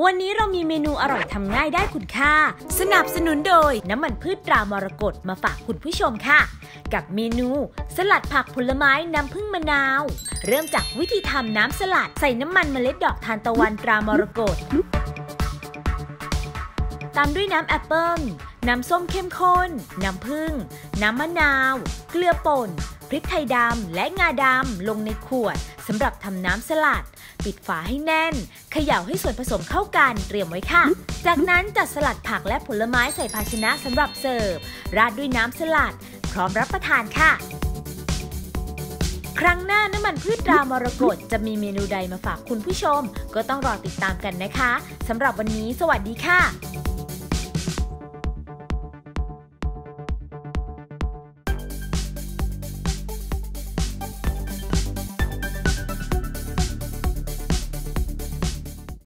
วันนี้เรามีเมนูอร่อยทำง่ายได้คุณค่า สนับสนุนโดยน้ำมันพืชตรามรกตมาฝากคุณผู้ชมค่ะ กับเมนู สลัดผักผลไม้น้ำผึ้งมะนาว เริ่มจากวิธีทำน้ำสลัดใส่น้ำมันเมล็ดดอกทานตะวันตรามรกตตามด้วยน้ำแอปเปิ้ลน้ำส้มเข้มข้น น้ำผึ้งน้ำมะนาว เกลือป่น พริกไทยดำและงาดำลงในขวดสำหรับทำน้ำสลัด ปิดฝาให้แน่นเขย่าให้ส่วนผสมเข้ากันเตรียมไว้ค่ะ จากนั้นจัดสลัดผักและผลไม้ใส่ภาชนะสำหรับเสิร์ฟ ราดด้วยน้ำสลัด พร้อมรับประทานค่ะ ครั้งหน้าน้ำมันพืชรามรกตจะมีเมนูใดมาฝากคุณผู้ชม ก็ต้องรอติดตามกันนะคะสำหรับวันนี้ สวัสดีค่ะ